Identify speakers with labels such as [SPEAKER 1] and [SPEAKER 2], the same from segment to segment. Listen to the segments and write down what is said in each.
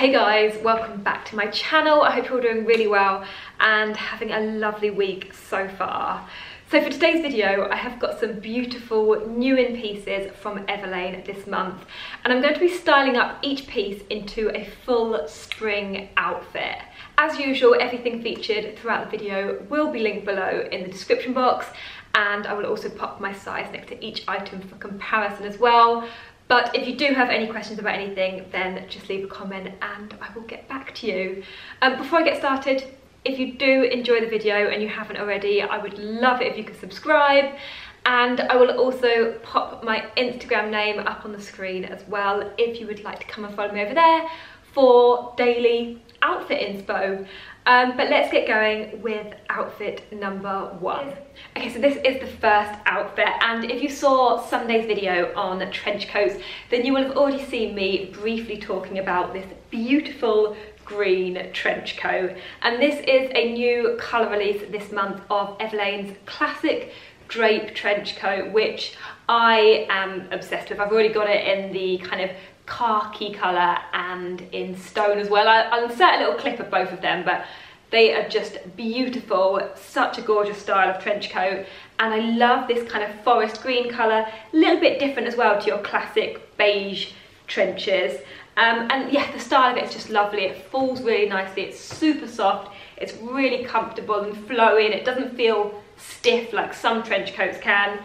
[SPEAKER 1] Hey guys, welcome back to my channel. I hope you're all doing really well and having a lovely week so far. So for today's video, I have got some beautiful new in pieces from Everlane this month. And I'm going to be styling up each piece into a full spring outfit. As usual, everything featured throughout the video will be linked below in the description box and I will also pop my size next to each item for comparison as well. But if you do have any questions about anything, then just leave a comment and I will get back to you. Um, before I get started, if you do enjoy the video and you haven't already, I would love it if you could subscribe. And I will also pop my Instagram name up on the screen as well if you would like to come and follow me over there for daily outfit inspo. Um, but let's get going with outfit number one. Okay, so this is the first outfit, and if you saw Sunday's video on trench coats, then you will have already seen me briefly talking about this beautiful green trench coat. And this is a new colour release this month of Everlane's classic drape trench coat, which I am obsessed with. I've already got it in the kind of khaki colour and in stone as well. I, I'll insert a little clip of both of them, but they are just beautiful, such a gorgeous style of trench coat. And I love this kind of forest green colour, a little bit different as well to your classic beige trenches. Um, and yeah, the style of it is just lovely. It falls really nicely, it's super soft, it's really comfortable and flowing. It doesn't feel stiff like some trench coats can.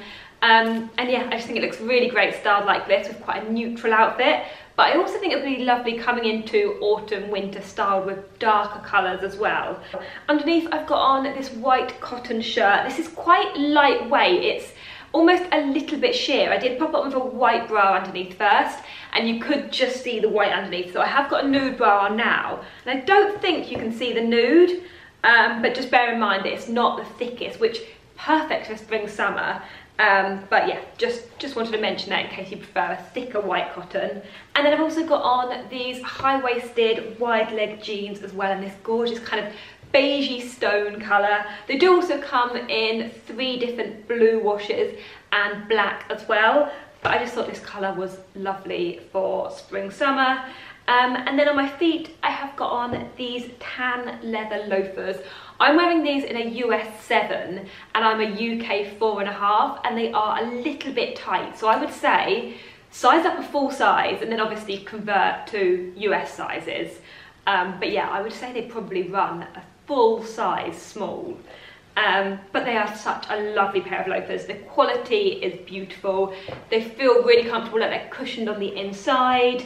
[SPEAKER 1] Um, and yeah, I just think it looks really great styled like this with quite a neutral outfit. But I also think it would be lovely coming into autumn, winter styled with darker colours as well. Underneath I've got on this white cotton shirt. This is quite lightweight. It's almost a little bit sheer. I did pop on with a white bra underneath first and you could just see the white underneath. So I have got a nude bra on now. And I don't think you can see the nude, um, but just bear in mind that it's not the thickest, which perfect for spring summer um, but yeah, just, just wanted to mention that in case you prefer a thicker white cotton. And then I've also got on these high-waisted wide leg jeans as well in this gorgeous kind of beigey stone colour. They do also come in three different blue washes and black as well. But I just thought this colour was lovely for spring summer. Um, and then on my feet, I have got on these tan leather loafers. I'm wearing these in a US 7 and I'm a UK 4.5 and, and they are a little bit tight. So I would say size up a full size and then obviously convert to US sizes. Um, but yeah, I would say they probably run a full size small. Um, but they are such a lovely pair of loafers. The quality is beautiful. They feel really comfortable, like they're cushioned on the inside.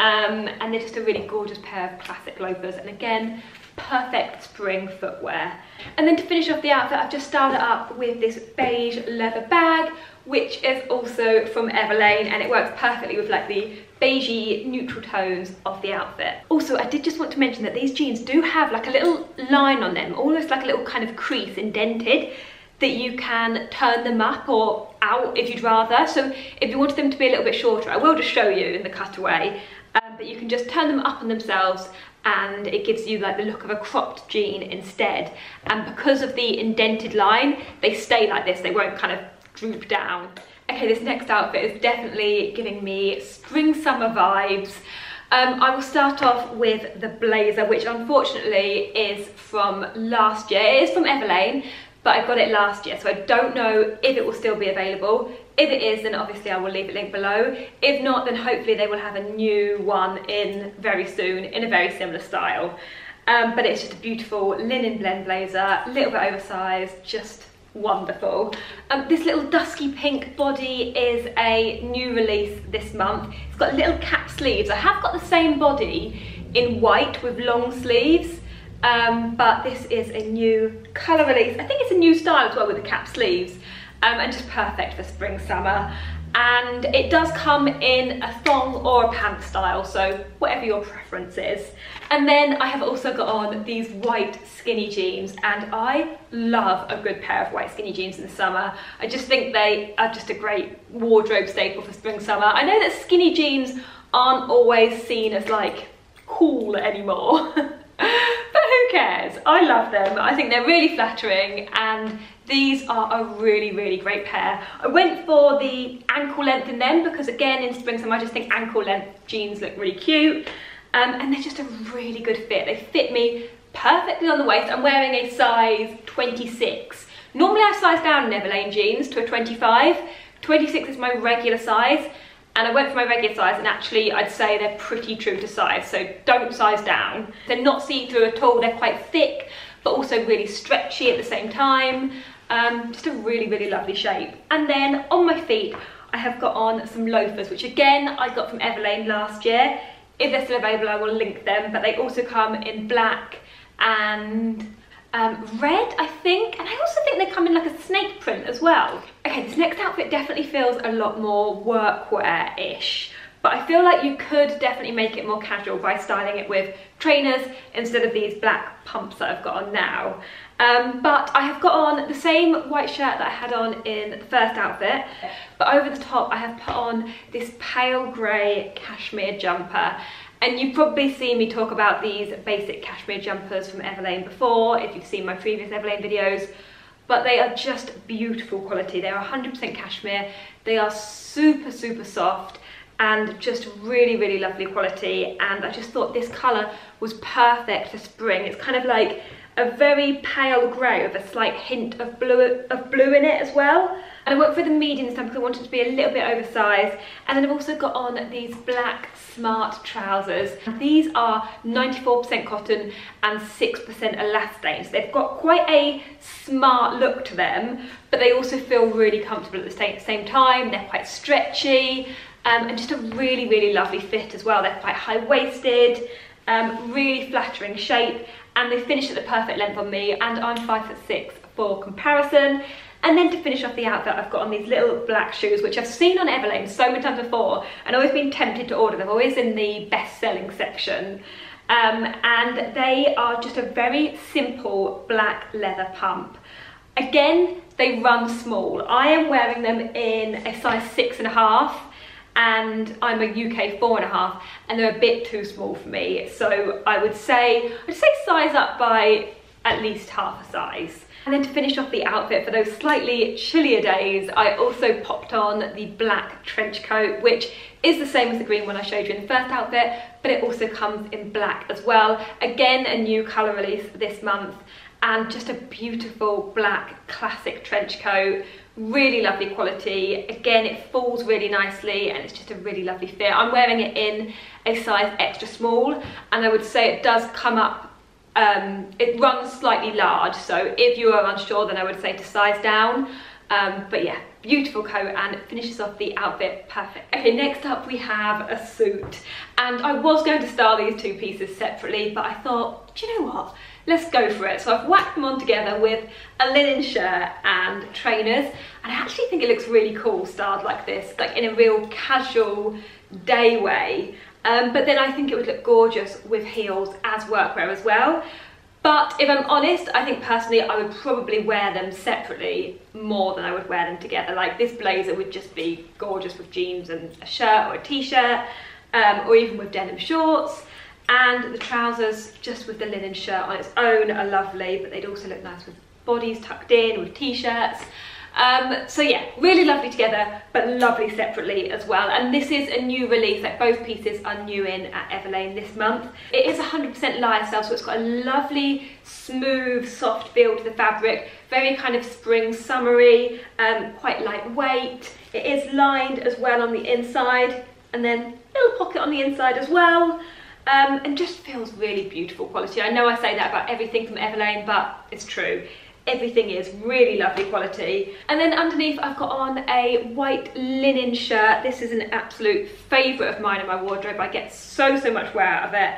[SPEAKER 1] Um, and they're just a really gorgeous pair of classic loafers. And again, perfect spring footwear. And then to finish off the outfit, I've just styled it up with this beige leather bag, which is also from Everlane, and it works perfectly with like the beigey neutral tones of the outfit. Also, I did just want to mention that these jeans do have like a little line on them, almost like a little kind of crease indented, that you can turn them up or out if you'd rather. So if you wanted them to be a little bit shorter, I will just show you in the cutaway, um, but you can just turn them up on themselves and it gives you like the look of a cropped jean instead. And because of the indented line, they stay like this, they won't kind of droop down. Okay, this next outfit is definitely giving me spring summer vibes. Um, I will start off with the blazer, which unfortunately is from last year. It is from Everlane, but I got it last year, so I don't know if it will still be available. If it is, then obviously I will leave it linked below. If not, then hopefully they will have a new one in very soon in a very similar style. Um, but it's just a beautiful linen blend blazer, a little bit oversized, just wonderful. Um, this little dusky pink body is a new release this month. It's got little cap sleeves. I have got the same body in white with long sleeves, um, but this is a new colour release. I think it's a new style as well with the cap sleeves um, and just perfect for spring, summer. And it does come in a thong or a pant style, so whatever your preference is. And then I have also got on these white skinny jeans and I love a good pair of white skinny jeans in the summer. I just think they are just a great wardrobe staple for spring, summer. I know that skinny jeans aren't always seen as like cool anymore. cares? I love them. I think they're really flattering and these are a really, really great pair. I went for the ankle length in them because again, in spring summer, I just think ankle length jeans look really cute. Um, and they're just a really good fit. They fit me perfectly on the waist. I'm wearing a size 26. Normally I size down in Everlane jeans to a 25. 26 is my regular size and I went for my regular size and actually I'd say they're pretty true to size, so don't size down. They're not see-through at all, they're quite thick, but also really stretchy at the same time. Um, just a really, really lovely shape. And then on my feet, I have got on some loafers, which again, I got from Everlane last year. If they're still available, I will link them, but they also come in black and um, red, I think, and I also think they come in like a snake print as well. Okay, this next outfit definitely feels a lot more workwear-ish, but I feel like you could definitely make it more casual by styling it with trainers instead of these black pumps that I've got on now. Um, but I have got on the same white shirt that I had on in the first outfit, but over the top I have put on this pale grey cashmere jumper and you've probably seen me talk about these basic cashmere jumpers from Everlane before, if you've seen my previous Everlane videos, but they are just beautiful quality. They are 100% cashmere, they are super, super soft, and just really, really lovely quality. And I just thought this colour was perfect for spring. It's kind of like a very pale grey with a slight hint of blue, of blue in it as well. And I went for the medium this time because I wanted to be a little bit oversized. And then I've also got on these black smart trousers. These are 94% cotton and 6% elastane. So they've got quite a smart look to them, but they also feel really comfortable at the same time. They're quite stretchy um, and just a really, really lovely fit as well. They're quite high-waisted, um, really flattering shape, and they finish at the perfect length on me, and I'm five foot six for comparison. And then to finish off the outfit, I've got on these little black shoes, which I've seen on Everlane so many times before, and always been tempted to order them, always in the best-selling section. Um, and they are just a very simple black leather pump. Again, they run small. I am wearing them in a size six and a half, and I'm a UK four and a half, and they're a bit too small for me. So I would say, I'd say size up by at least half a size. And then to finish off the outfit for those slightly chillier days, I also popped on the black trench coat, which is the same as the green one I showed you in the first outfit, but it also comes in black as well. Again, a new colour release this month, and just a beautiful black classic trench coat really lovely quality again it falls really nicely and it's just a really lovely fit i'm wearing it in a size extra small and i would say it does come up um, it runs slightly large, so if you are unsure, then I would say to size down. Um, but yeah, beautiful coat and finishes off the outfit perfect. Okay, next up we have a suit. And I was going to style these two pieces separately, but I thought, do you know what? Let's go for it. So I've whacked them on together with a linen shirt and trainers. And I actually think it looks really cool styled like this, like in a real casual day way. Um, but then I think it would look gorgeous with heels as workwear as well. But if I'm honest, I think personally I would probably wear them separately more than I would wear them together. Like this blazer would just be gorgeous with jeans and a shirt or a t-shirt, um, or even with denim shorts. And the trousers, just with the linen shirt on its own, are lovely, but they'd also look nice with bodies tucked in, with t-shirts. Um, so yeah, really lovely together, but lovely separately as well. And this is a new release, like both pieces are new in at Everlane this month. It is 100% lyocell, so it's got a lovely, smooth, soft feel to the fabric, very kind of spring summery, um, quite lightweight. It is lined as well on the inside, and then a little pocket on the inside as well. Um, and just feels really beautiful quality. I know I say that about everything from Everlane, but it's true everything is really lovely quality. And then underneath I've got on a white linen shirt. This is an absolute favorite of mine in my wardrobe. I get so so much wear out of it.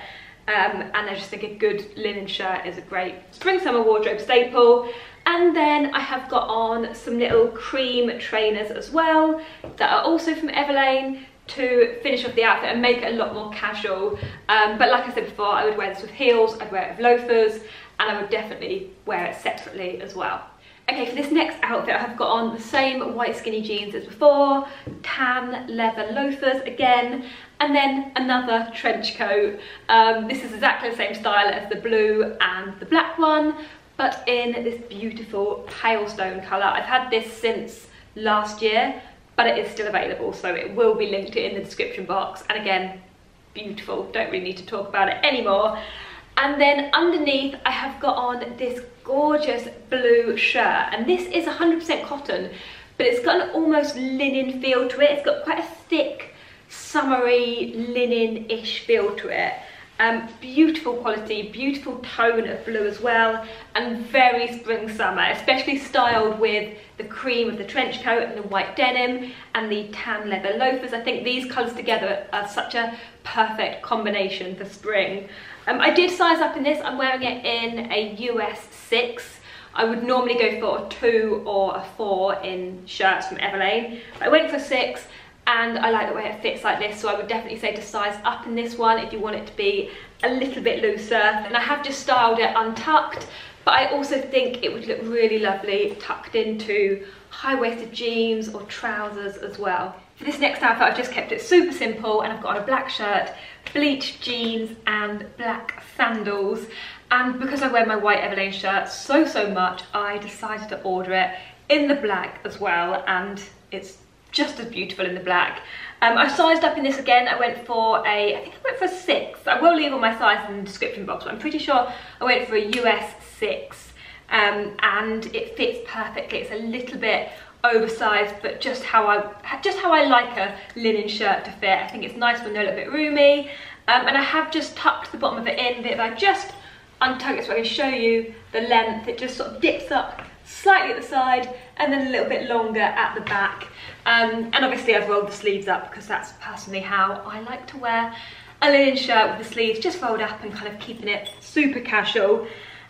[SPEAKER 1] Um, and I just think a good linen shirt is a great spring summer wardrobe staple. And then I have got on some little cream trainers as well that are also from Everlane to finish off the outfit and make it a lot more casual. Um, but like I said before I would wear this with heels, I'd wear it with loafers and I would definitely wear it separately as well. Okay, for this next outfit, I have got on the same white skinny jeans as before, tan leather loafers again, and then another trench coat. Um, this is exactly the same style as the blue and the black one, but in this beautiful pale stone colour. I've had this since last year, but it is still available, so it will be linked in the description box. And again, beautiful. Don't really need to talk about it anymore. And then underneath I have got on this gorgeous blue shirt and this is 100% cotton but it's got an almost linen feel to it. It's got quite a thick summery linen-ish feel to it. Um, beautiful quality, beautiful tone of blue as well, and very spring summer, especially styled with the cream of the trench coat and the white denim and the tan leather loafers. I think these colours together are such a perfect combination for spring. Um, I did size up in this, I'm wearing it in a US 6. I would normally go for a 2 or a 4 in shirts from Everlane. I went for 6 and I like the way it fits like this so I would definitely say to size up in this one if you want it to be a little bit looser and I have just styled it untucked but I also think it would look really lovely tucked into high-waisted jeans or trousers as well. For this next outfit I've just kept it super simple and I've got on a black shirt, bleached jeans and black sandals and because I wear my white Everlane shirt so so much I decided to order it in the black as well and it's just as beautiful in the black. Um, I sized up in this again. I went for a, I think I went for a six. I will leave all my sizes in the description box, but I'm pretty sure I went for a US six. Um, and it fits perfectly. It's a little bit oversized, but just how I just how I like a linen shirt to fit. I think it's nice when they're a little bit roomy. Um, and I have just tucked the bottom of it in. If I just untuck it so I can show you the length, it just sort of dips up slightly at the side and then a little bit longer at the back. Um, and obviously I've rolled the sleeves up because that's personally how I like to wear a linen shirt with the sleeves just rolled up and kind of keeping it super casual.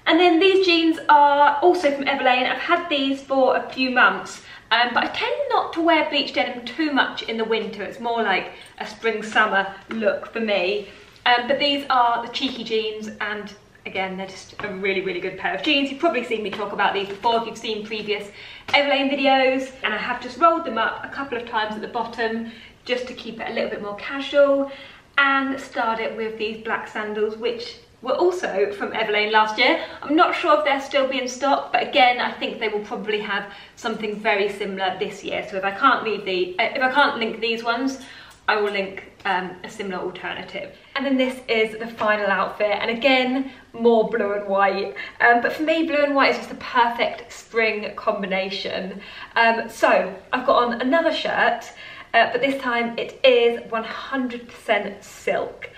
[SPEAKER 1] And then these jeans are also from Everlane. I've had these for a few months, um, but I tend not to wear bleach denim too much in the winter. It's more like a spring summer look for me. Um, but these are the cheeky jeans and again, they're just a really, really good pair of jeans. You've probably seen me talk about these before if you've seen previous Everlane videos. And I have just rolled them up a couple of times at the bottom just to keep it a little bit more casual and styled it with these black sandals, which were also from Everlane last year. I'm not sure if they'll still be in stock, but again, I think they will probably have something very similar this year. So if I can't leave the, if I can't link these ones, I will link um, a similar alternative. And then this is the final outfit, and again, more blue and white. Um, but for me, blue and white is just a perfect spring combination. Um, so I've got on another shirt, uh, but this time it is 100% silk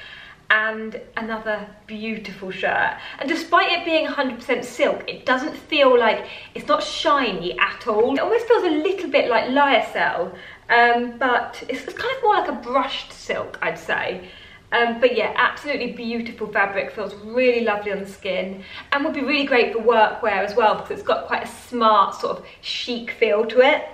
[SPEAKER 1] and another beautiful shirt. And despite it being 100% silk, it doesn't feel like, it's not shiny at all. It almost feels a little bit like lyocell, um, but it's, it's, kind of more like a brushed silk, I'd say. Um, but yeah, absolutely beautiful fabric, feels really lovely on the skin and would be really great for workwear as well because it's got quite a smart sort of chic feel to it.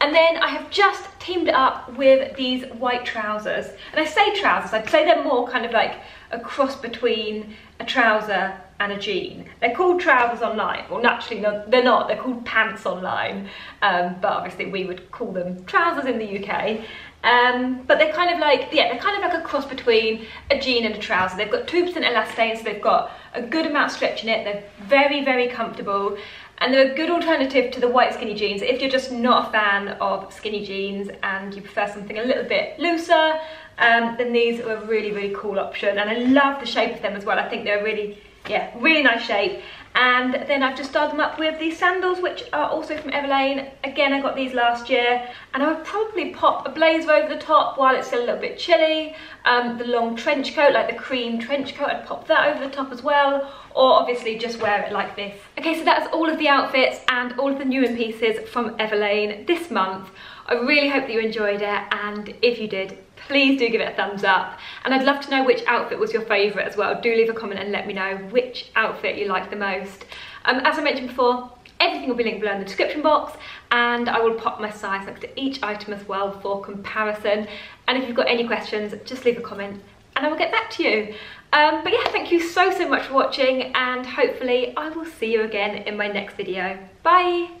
[SPEAKER 1] And then I have just teamed it up with these white trousers. And I say trousers, I'd say they're more kind of like a cross between a trouser and a jean. They're called trousers online. Well, naturally, no, they're not. They're called pants online. Um, but obviously, we would call them trousers in the UK. Um, but they're kind of like, yeah, they're kind of like a cross between a jean and a trouser. They've got 2% elastane, so they've got a good amount of stretch in it. They're very, very comfortable. And they're a good alternative to the white skinny jeans. If you're just not a fan of skinny jeans and you prefer something a little bit looser, um, then these are a really, really cool option. And I love the shape of them as well. I think they're really yeah, really nice shape. And then I've just styled them up with these sandals, which are also from Everlane. Again, I got these last year. And I would probably pop a blazer over the top while it's still a little bit chilly. Um, the long trench coat, like the cream trench coat, I'd pop that over the top as well. Or obviously just wear it like this. Okay, so that's all of the outfits and all of the new in pieces from Everlane this month. I really hope that you enjoyed it. And if you did, please do give it a thumbs up. And I'd love to know which outfit was your favourite as well. Do leave a comment and let me know which outfit you liked the most. Um, as I mentioned before, everything will be linked below in the description box and I will pop my size next to each item as well for comparison. And if you've got any questions, just leave a comment and I will get back to you. Um, but yeah, thank you so, so much for watching and hopefully I will see you again in my next video. Bye!